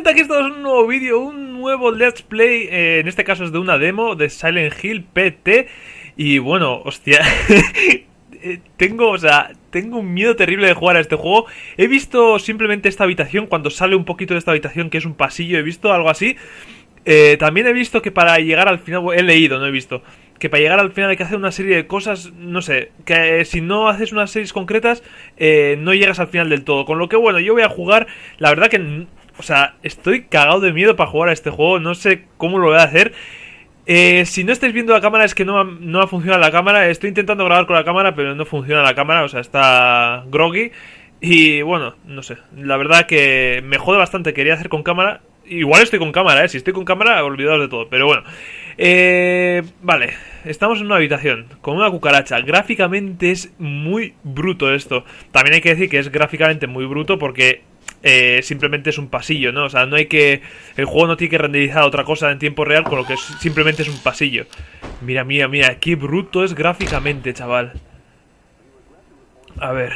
gente, aquí estamos en un nuevo vídeo, un nuevo Let's Play, eh, en este caso es de una demo de Silent Hill PT Y bueno, hostia, eh, tengo, o sea, tengo un miedo terrible de jugar a este juego. He visto simplemente esta habitación, cuando sale un poquito de esta habitación que es un pasillo, he visto algo así. Eh, También he visto que para llegar al final, he leído, no he visto que para llegar al final hay que hacer una serie de cosas, no sé, que si no haces unas series concretas, no llegas al final del todo. Con lo que bueno, yo voy a jugar, la verdad que, o sea, estoy cagado de miedo para jugar a este juego, no sé cómo lo voy a hacer. Eh, si no estáis viendo la cámara es que no, no funciona la cámara, estoy intentando grabar con la cámara, pero no funciona la cámara, o sea, está groggy. Y bueno, no sé, la verdad que me jode bastante, quería hacer con cámara. Igual estoy con cámara, ¿eh? Si estoy con cámara, olvidaos de todo, pero bueno. Eh, vale, estamos en una habitación con una cucaracha. Gráficamente es muy bruto esto. También hay que decir que es gráficamente muy bruto porque eh, simplemente es un pasillo, ¿no? O sea, no hay que... El juego no tiene que renderizar otra cosa en tiempo real, con lo que simplemente es un pasillo. Mira, mira, mira, qué bruto es gráficamente, chaval. A ver.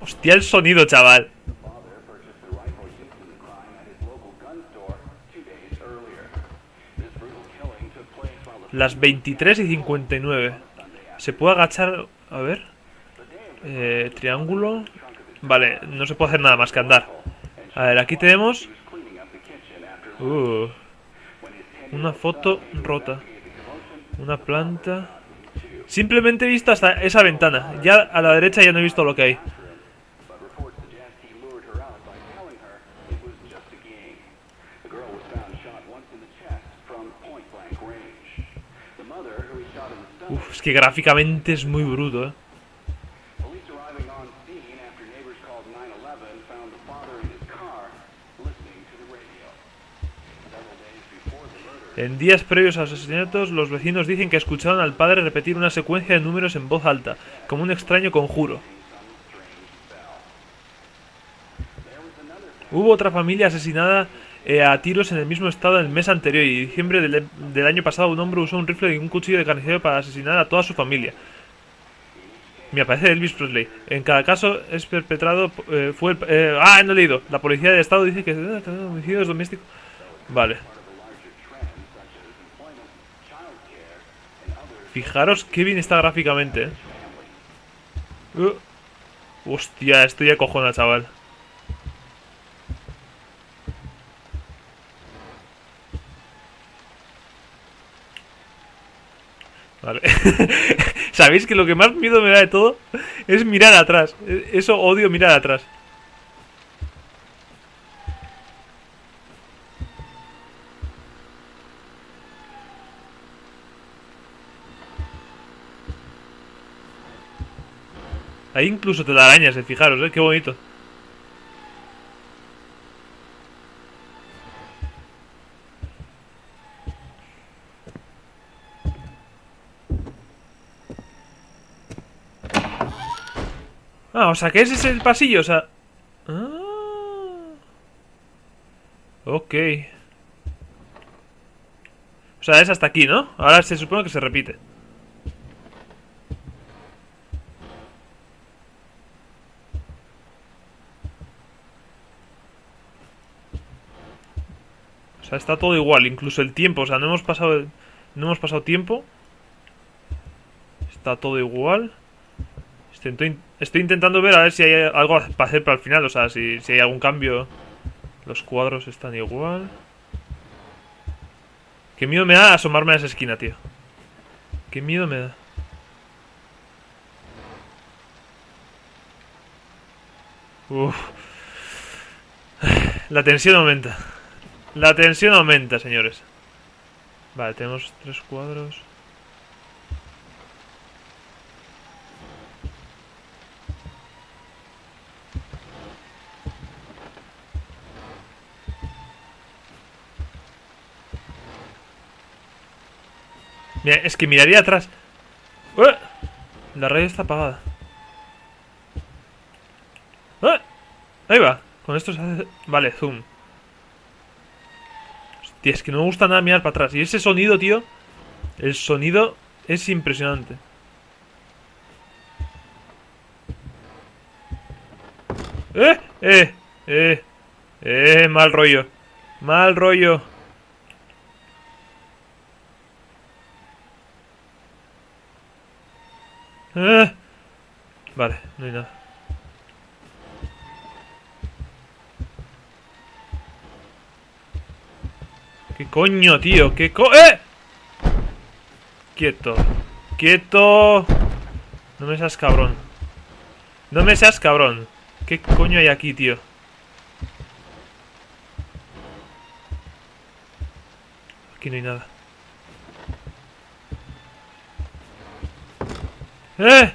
Hostia, el sonido, chaval. Las 23 y 59. Se puede agachar... A ver. Eh, triángulo. Vale, no se puede hacer nada más que andar. A ver, aquí tenemos... Uh, una foto rota. Una planta... Simplemente he visto hasta esa ventana. Ya a la derecha ya no he visto lo que hay. Uf, es que gráficamente es muy bruto, ¿eh? En días previos a los asesinatos, los vecinos dicen que escucharon al padre repetir una secuencia de números en voz alta, como un extraño conjuro. Hubo otra familia asesinada eh, a tiros en el mismo estado el mes anterior y en diciembre del, año pasado un hombre usó un rifle y un cuchillo de carnicero para asesinar a toda su familia. Me aparece Elvis Presley. En cada caso es perpetrado eh, fue eh, ah no he leído. La policía de estado dice que homicidios domésticos. Vale. Fijaros qué bien está gráficamente. Uh. Hostia, estoy a cojona, chaval. Vale. ¿Sabéis que lo que más miedo me da de todo es mirar atrás? Eso odio mirar atrás. Ahí incluso te da arañas, eh, fijaros, eh, qué bonito. Ah, o sea que ese es el pasillo, o sea... Ah. Ok. O sea, es hasta aquí, ¿no? Ahora se supone que se repite. Sea, está todo igual, incluso el tiempo, o sea, no hemos pasado... No hemos pasado tiempo. Está todo igual. Estoy, intentando ver a ver si hay algo para hacer para el final, o sea, si, si hay algún cambio. Los cuadros están igual. Qué miedo me da asomarme a esa esquina, tío. Qué miedo me da. Uf. La tensión aumenta. La tensión aumenta, señores. Vale, tenemos tres cuadros. Mira, es que miraría atrás. La radio está apagada. Ahí va. Con esto se hace... Vale, zoom. Hostia, es que no me gusta nada mirar para atrás. Y ese sonido, tío... El sonido es impresionante. ¡Eh! ¡Eh! ¡Eh! Eh, mal rollo. Mal rollo. Eh. Vale, no hay nada. ¿Qué coño, tío? ¿Qué co... ¡Eh! Quieto. Quieto. No me seas cabrón. No me seas cabrón. ¿Qué coño hay aquí, tío? Aquí no hay nada. ¡Eh!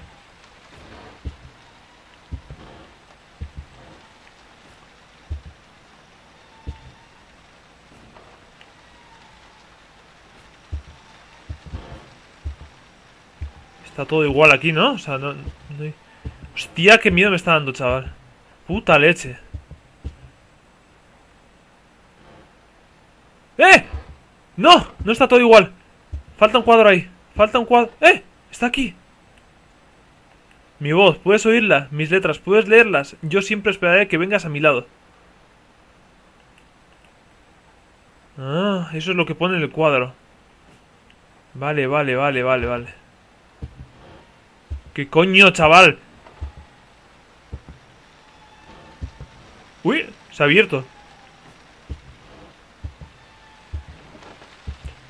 Está todo igual aquí, ¿no? O sea, no, hay... Hostia, qué miedo me está dando, chaval. Puta leche. ¡Eh! ¡No! No está todo igual. Falta un cuadro ahí. Falta un cuadro. ¡Eh! Está aquí. Mi voz, puedes oírla. Mis letras, puedes leerlas. Yo siempre esperaré que vengas a mi lado. Ah, eso es lo que pone en el cuadro. Vale, vale, vale, vale, vale. ¿Qué coño, chaval? Uy, se ha abierto.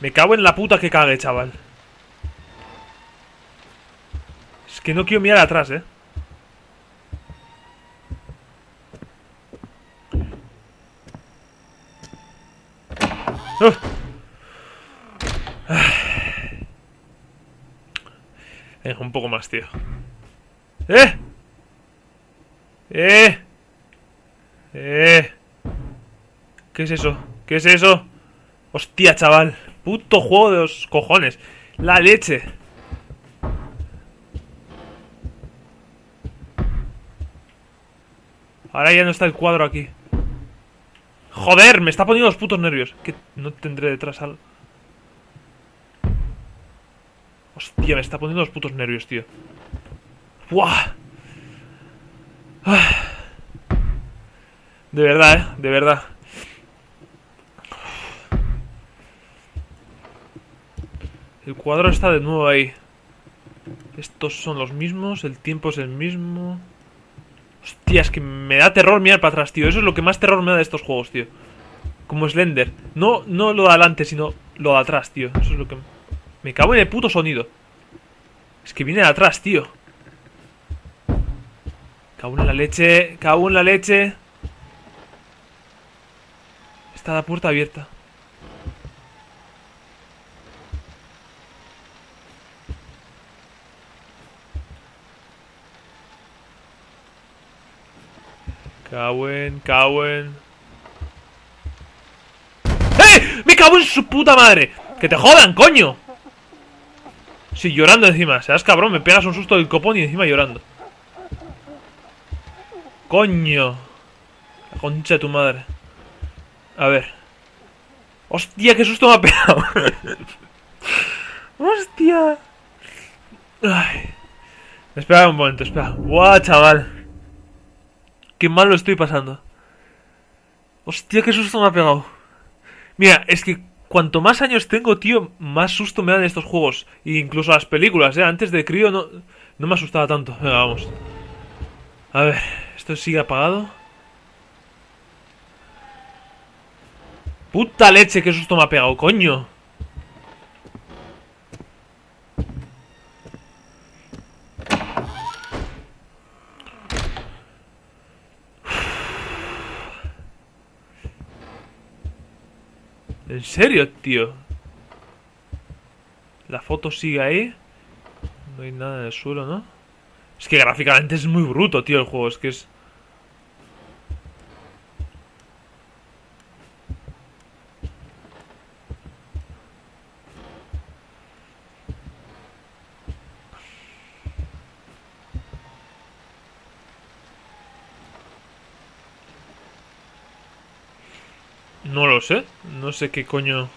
Me cago en la puta que cague, chaval. Es que no quiero mirar atrás, eh. ¡Uf! Venga, un poco más, tío. ¡Eh! ¡Eh! ¡Eh! ¿Qué es eso? ¿Qué es eso? Hostia, chaval. Puto juego de los cojones. La leche. Ahora ya no está el cuadro aquí. Joder, me está poniendo los putos nervios. Que no tendré detrás al... Hostia, me está poniendo los putos nervios, tío. ¡Buah! Ah. De verdad, eh, de verdad. El cuadro está de nuevo ahí. Estos son los mismos, el tiempo es el mismo. Hostia, es que me da terror mirar para atrás, tío. Eso es lo que más terror me da de estos juegos, tío. Como Slender. No, no lo de adelante, sino lo de atrás, tío. Eso es lo que... Me cago en el puto sonido. Es que viene de atrás, tío. Cago en la leche, cago en la leche. Está la puerta abierta. Cauen, cauen. ¡Eh! ¡Me cago en su puta madre! ¡Que te jodan, coño! Sí, llorando encima. Seas cabrón, me pegas un susto del copón y encima llorando. Coño. Concha de tu madre. A ver. Hostia, qué susto me ha pegado. Hostia. Ay. Espera un momento, espera. Buah, chaval. Qué mal lo estoy pasando. Hostia, qué susto me ha pegado. Mira, es que cuanto más años tengo, tío, más susto me dan estos juegos. E incluso las películas, ¿eh? Antes de crío no, no me asustaba tanto. Venga, vamos. A ver, esto sigue apagado. Puta leche, qué susto me ha pegado, coño. ¿En serio, tío? La foto sigue ahí. No hay nada en el suelo, ¿no? Es que gráficamente es muy bruto, tío, el juego. Es que es... No lo sé. No sé qué coño...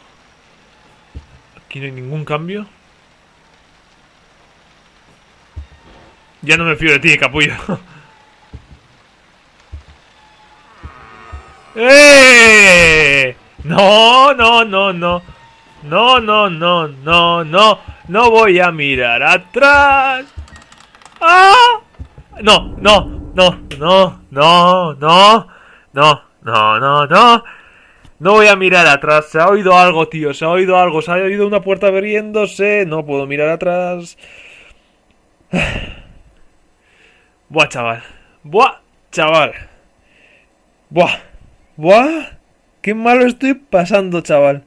Aquí no hay ningún cambio. Ya no me fío de ti, capullo. ¡Eh! No, no, no, no. No, no, no, no, no. No voy a mirar atrás. ¡Ah! No, no, no, no, no, no, no, no, no, no. No voy a mirar atrás. Se ha oído algo, tío. Se ha oído algo. Se ha oído una puerta abriéndose. No puedo mirar atrás. Buah, chaval. Buah, chaval. Buah. Buah. Qué malo estoy pasando, chaval.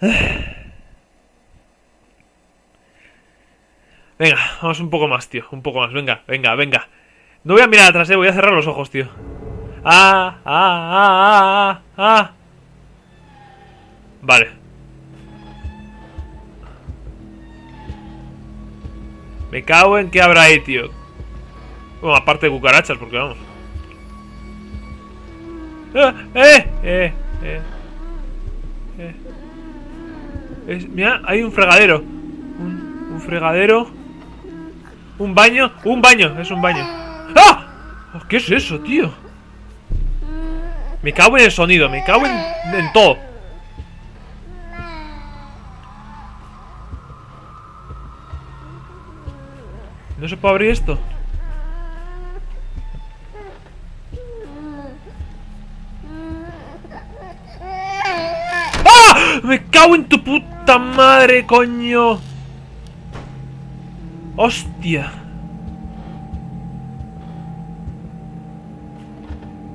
Venga, vamos un poco más, tío. Un poco más. Venga, venga, venga. No voy a mirar atrás, eh. Voy a cerrar los ojos, tío. Ah, ah, ah, ah, ah. Vale. Me cago en qué habrá ahí, tío. Bueno, aparte de cucarachas, porque vamos. ¡Eh! ¡Eh! ¡Eh! ¡Eh! eh. Mira, hay un fregadero. Un, un, fregadero. Un baño. Un baño, es un baño. ¡Ah! ¿Qué es eso, tío? Me cago en el sonido, me cago en, todo. ¿No se puede abrir esto? ¡Ah! ¡Me cago en tu puta madre, coño! ¡Hostia!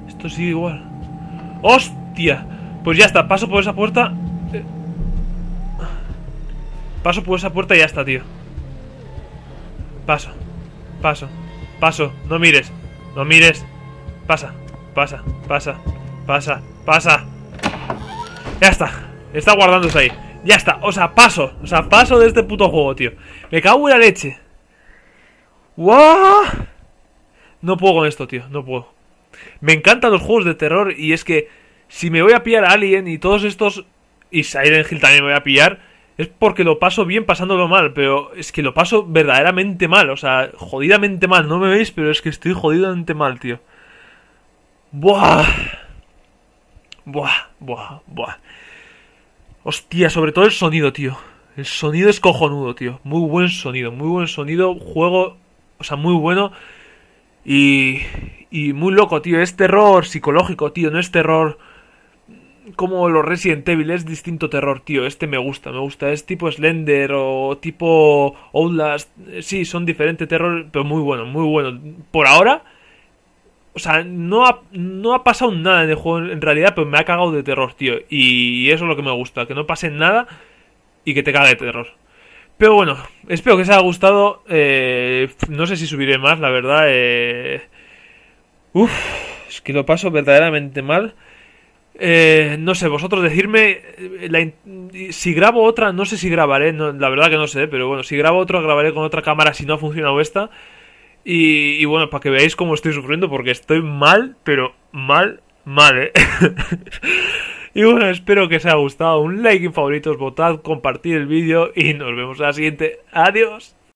Esto sigue igual. ¡Hostia! Pues ya está, paso por esa puerta. Paso por esa puerta y ya está, tío. Paso. Paso. Paso. No mires. No mires. Pasa. Pasa. Pasa. Pasa. Pasa. Ya está. Está guardándose ahí. Ya está. O sea, paso. O sea, paso de este puto juego, tío. Me cago en la leche. ¡Wow! No puedo con esto, tío. No puedo. Me encantan los juegos de terror y es que si me voy a pillar a Alien y todos estos... Y Silent Hill también me voy a pillar es porque lo paso bien pasándolo mal, pero es que lo paso verdaderamente mal, o sea, jodidamente mal, no me veis, pero es que estoy jodidamente mal, tío. Buah. Buah, buah, buah. Hostia, sobre todo el sonido, tío. El sonido es cojonudo, tío. Muy buen sonido, muy buen sonido. Juego, o sea, muy bueno. Y, y muy loco, tío. Es terror psicológico, tío. No es terror como los Resident Evil, es distinto terror, tío. Este me gusta, me gusta. Es tipo Slender o tipo Outlast. Sí, son diferentes terror, pero muy bueno, muy bueno. Por ahora, o sea, no ha, no ha pasado nada en el juego en realidad, pero me ha cagado de terror, tío. Y eso es lo que me gusta, que no pase nada y que te cague de terror. Pero bueno, espero que os haya gustado. Eh, no sé si subiré más, la verdad. Eh... Uf, es que lo paso verdaderamente mal. Eh, no sé, vosotros decirme eh, si grabo otra, no sé si grabaré, la verdad que no sé, pero bueno, si grabo otra, grabaré con otra cámara si no ha funcionado esta. Y, y bueno, para que veáis cómo estoy sufriendo, porque estoy mal, pero mal, mal, ¿eh? y bueno, espero que os haya gustado. Un like en favoritos, votad, compartir el vídeo y nos vemos en la siguiente. Adiós.